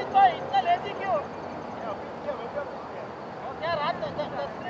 इतना लेजी क्यों? क्या रात दस